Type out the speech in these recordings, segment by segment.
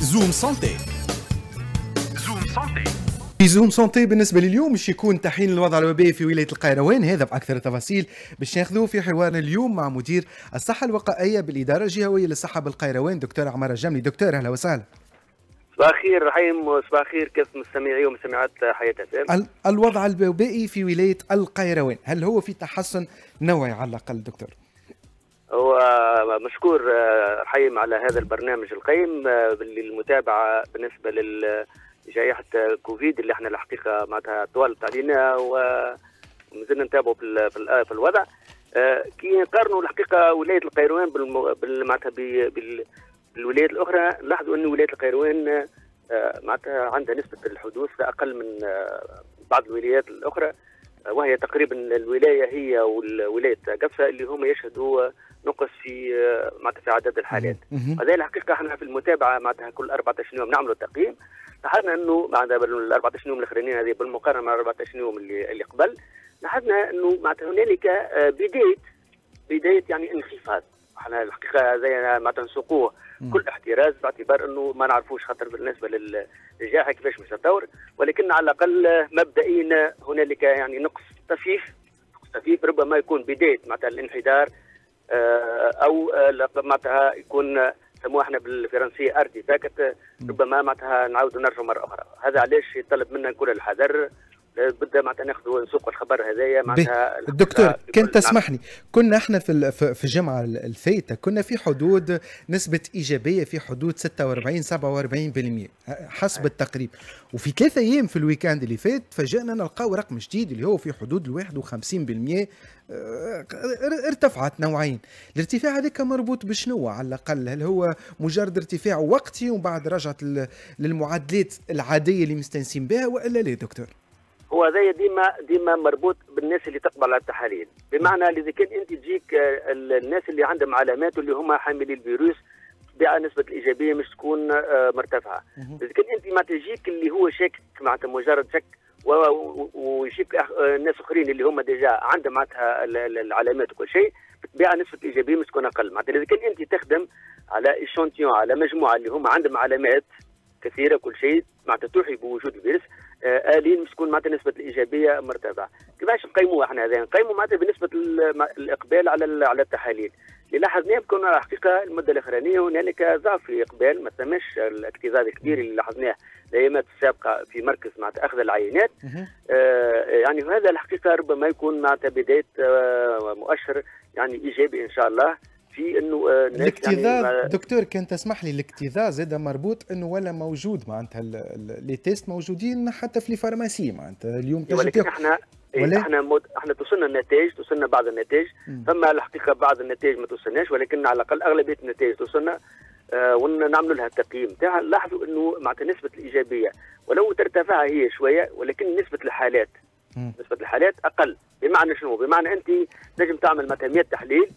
Zoom Santé Zoom Santé في Zoom Santé بالنسبة لليوم باش يكون تحيين الوضع الوبائي في ولاية القيروان هذا بأكثر التفاصيل باش ناخذوه في حوارنا اليوم مع مدير الصحة الوقائية بالإدارة الجهوية للصحة بالقيروان دكتور عمار الجملي. دكتور أهلا وسهلا. صباح الخير رحيم وصباح الخير كافة مستمعي ومستمعات حياة ال- الوضع الوبائي في ولاية القيروان هل هو في تحسن نوعي على الأقل دكتور؟ هو مشكور آه، رحيم على هذا البرنامج القيم آه، للمتابعة بالنسبة لجائحة كوفيد اللي إحنا الحقيقة معناتها طوالت علينا ومازلنا نتابعوا في ال- في ال- في الوضع. آه، كي نقارنوا الحقيقة ولاية القيروان معناتها بال- بال- بالولايات الأخرى نلاحظوا أن ولاية القيروان معناتها عندها نسبة الحدوث أقل من بعض الولايات الأخرى. آه، وهي تقريبا الولاية هي والولاية قفصة اللي هم يشهدوا نقص في آه، معناتها في عدد الحالات. هذه الحقيقة إحنا في المتابعة معناتها كل 14 يوم نعملوا تقييم. لاحظنا إنه معناتها بال 14 يوم الأخرانيين هذه بالمقارنة مع 14 يوم اللي اللي قبل لاحظنا إنه معناتها هنالك آه، بداية بداية يعني انخفاض. إحنا الحقيقة زي ما تنسقوه. كل احتراز باعتبار إنه ما نعرفوش خاطر بالنسبة لل- للجائحة كيفاش مش تدور ولكن على الأقل مبدئيا هنالك يعني نقص طفيف. نقص طفيف ربما يكون بداية معناتها الانحدار آه، أو معناتها يكون آه، سموه إحنا بالفرنسية أرتيفاكت. ربما معناتها نعاودوا نرجعوا مرة أخرى. هذا علاش يطلب منا كل الحذر. بدنا معناتها ناخذوا نسوق الخبر هذايا معناتها الدكتور كنت بكل- تسمحني. كنا إحنا في في الجمعه الفايتة كنا في حدود نسبة إيجابية في حدود 46 47% حسب التقريب. وفي ثلاثة أيام في ال week-end اللي فات فجأنا نلقاو رقم جديد اللي هو في حدود ال 51% آه، ارتفعت نوعا ما. الارتفاع هذاك مربوط بشنو؟ على الأقل هل هو مجرد ارتفاع وقتي ومن بعد رجعت لل- للمعادلات العادية اللي مستانسين بها وإلا لا دكتور؟ هو هذايا ديما ديما مربوط بالناس اللي تقبل على التحاليل. بمعنى اذا كان انت تجيك آه، ال- الناس اللي عندهم علامات واللي هم حاملي الفيروس بها نسبة الإيجابية مش تكون آه، مرتفعة. مهم. إذا كان أنت ما تجيك اللي هو شاكك معناتها مجرد شك ويجيك آه، ناس آخرين اللي هم déjà عندهم معناتها ال- ال- العلامات وكل شيء بطبيعة نسبة الايجابيه مش تكون أقل. معناتها إذا كان انت تخدم على échantillon على مجموعة اللي هم عندهم علامات كثيرة كل شيء معناتها توحي بوجود الفيروس الين مش تكون معناتها نسبة الإيجابية مرتفعة. كيفاش نقيموها إحنا هذا نقيموا معناتها بنسبة ال- الإقبال على على التحاليل. اللي لاحظناه بكون الحقيقة المدة الأخرانية هنالك ضعف في إقبال ما ثمش الاكتظاظ الكبير اللي لاحظناه الأيامات السابقة في مركز معناتها أخذ العينات. آه، يعني هذا الحقيقة ربما يكون معناتها بداية آه، مؤشر يعني إيجابي إن شاء الله. في إنه آه، الناس الاكتظاظ يعني دكتور كان تسمح لي الاكتظاظ زاد مربوط إنه ولا موجود معناتها les tests موجودين حتى في ال pharmacie معناتها اليوم تجي ولكن إحنا إيه، ولا؟ إحنا مد... إحنا توصلنا النتائج توصلنا بعض النتائج. فما الحقيقة بعض النتائج ما توصلناش ولكن على الأقل أغلبية النتائج توصلنا آه ونعملوا لها التقييم تاعها لاحظوا إنه معناتها نسبة الإيجابية ولو ترتفع هي شوية ولكن نسبة الحالات مم. نسبة الحالات أقل بمعنى شنو؟ بمعنى أنت تنجم تعمل مثلا 100 تحليل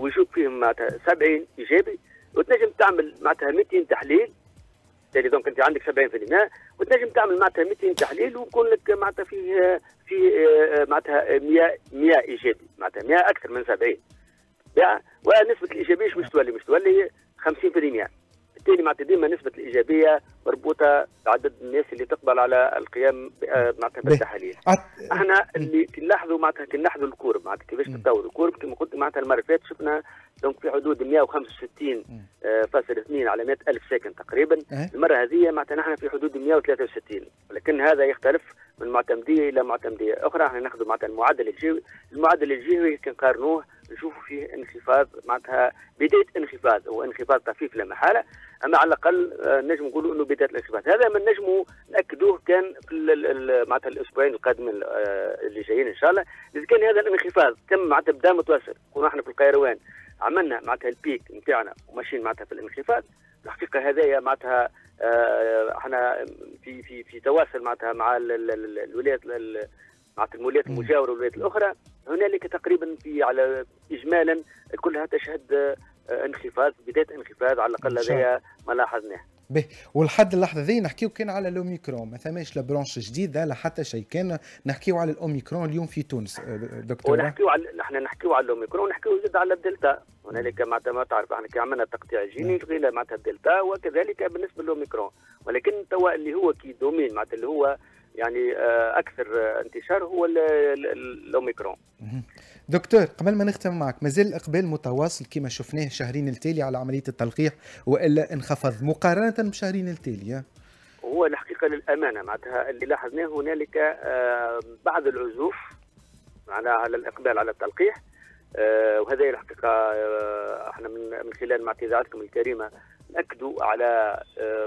ويشوف فيهم معناتها 70 إيجابي وتنجم تعمل معناتها 200 تحليل. بالتالي donc أنت عندك 70% وتنجم تعمل معناتها 200 تحليل ويكون لك معناتها فيه في آه، معناتها 100 100 إيجابي معناتها 100 أكثر من 70 بيع- ونسبه الإيجابية مش تولي؟ مش تولي 50% بالتالي معناتها ديما نسبة الإيجابية مربوطة بعدد الناس اللي تقبل على القيام آه، معناتها. بالتحاليل إحنا اللي كي نلاحظوا معناتها كي نلاحظوا ال courbe معناتها كيفاش مم. تتطور ال courbe كما قلت معناتها المرة فاتت شفنا دونك في حدود 165 مم. آه، فاصل 2 على 100 ألف ساكن تقريبا. أه. المرة هذه معناتها نحن في حدود 163 ولكن هذا يختلف من معتمديه إلى معتمديه أخرى. إحنا ناخذ معناتها المعدل الجوي المعدل الجوي كي نقارنوه نشوفوا فيه انخفاض معناتها بداية انخفاض هو انخفاض طفيف لا محالة. أما على الأقل آه، نجم نقولوا إنه بداية الانخفاض. هذا ما نجموا نأكدوه كان في معناتها الأسبوعين القادمين آه، اللي جايين إن شاء الله. إذا كان هذا الانخفاض تم معناتها بدا متوسط كنا إحنا في القيروان. عملنا معناتها البيك نتاعنا وماشيين معناتها في الانخفاض. الحقيقة هذايا معناتها آه، إحنا في في في تواصل معناتها مع ال- ال- ال- الولايات ال- معناتها الولايات. المجاورة والولايات الأخرى. هنالك تقريبا في على اجمالا كلها تشهد آه، انخفاض بداية انخفاض على الأقل هذايا ما لاحظناه. به. ولحد اللحظة ذي نحكيو كان على الأوميكرون. ما ثماش لا برونش جديدة لا حتى شيء كان. نحكيو على الأوميكرون اليوم في تونس آه، دكتور. ونحكيو على نحن نحكيو على الأوميكرون ونحكيو زاد على الدلتا. هنالك معناتها ما تعرف إحنا كي عملنا تقطيع جيني لقينا نعم. معناتها الدلتا وكذلك بالنسبة للأوميكرون. ولكن توا اللي هو qui domine معناتها اللي هو يعني آه، أكثر انتشار هو الأوميكرون. دكتور قبل ما نختم معك مازال الإقبال متواصل كما شفناه شهرين التالي على عملية التلقيح وإلا انخفض مقارنة بشهرين التالي. هو الحقيقة للأمانة معناتها اللي لاحظناه هنالك آه، بعض العزوف معناها على الإقبال على التلقيح آه، وهذا الحقيقة إحنا من خلال مع اذاعتكم الكريمة نأكدوا على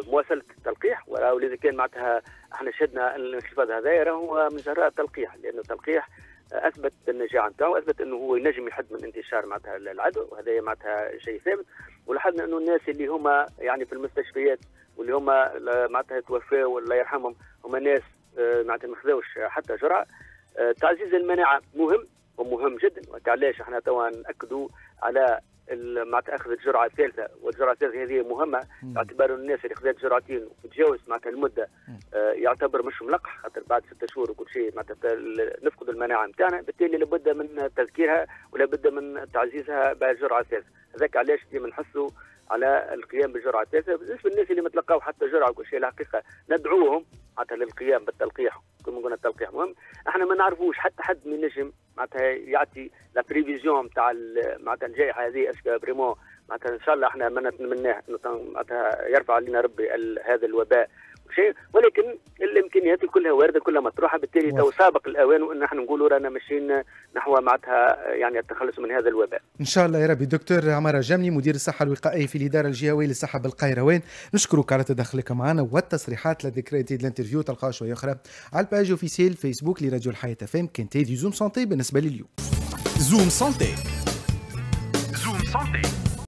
مواصلة التلقيح. ولذا كان معناتها إحنا شهدنا الانخفاض هذا هو من جراء التلقيح لأنه التلقيح أثبت النجاعه نتاعو أثبت أنه هو ينجم يحد من انتشار معناتها العدوى وهذا معناتها شيء ثابت. ولاحظنا أنه الناس اللي هما يعني في المستشفيات واللي هما معناتها توفاوا الله يرحمهم هما ناس آه، معناتها ما خذوش حتى جرعة. آه، تعزيز المناعة مهم ومهم جدا. وعلاش إحنا توا نأكدوا على معناتها اخذ الجرعة الثالثة والجرعة الثالثة هذه مهمة باعتبار الناس اللي خذت جرعتين وتجاوز معناتها المدة آه يعتبر مش ملقح خاطر بعد ستة شهور وكل شيء معناتها نفقد المناعة نتاعنا بالتالي لابد من تذكيرها ولابد من تعزيزها بالجرعة الثالثة. هذاك علاش ديما نحثوا على القيام بالجرعة الثالثة بالنسبة للناس اللي ما تلقاو حتى جرعة وكل شيء الحقيقة ندعوهم حتى للقيام بالتلقيح. كما قلنا التلقيح مهم. إحنا ما نعرفوش حتى حد ينجم معناتها يعطي la prévision تاع معناتها الجائحة هذه est-ce que vraiment معناتها إن شاء الله إحنا ما نتمناه. معناتها يرفع علينا ربي هذا الوباء. شيء ولكن الإمكانيات كلها واردة كلها مطروحة. بالتالي تو سابق الأوان وإن إحنا نقولوا رانا ماشيين نحو معناتها يعني التخلص من هذا الوباء. إن شاء الله يا ربي. دكتور عمر جمني مدير الصحة الوقائية في الإدارة الجهوية للصحة بالقيروان. نشكرك على تدخلك معنا والتصريحات لذكريات ال interview. تلقاها شوية أخرى على ال page officielle Facebook لراديو الحياة FM كانت هذه Zoom Santé بالنسبة لليوم. زوم سانتي زوم سانتي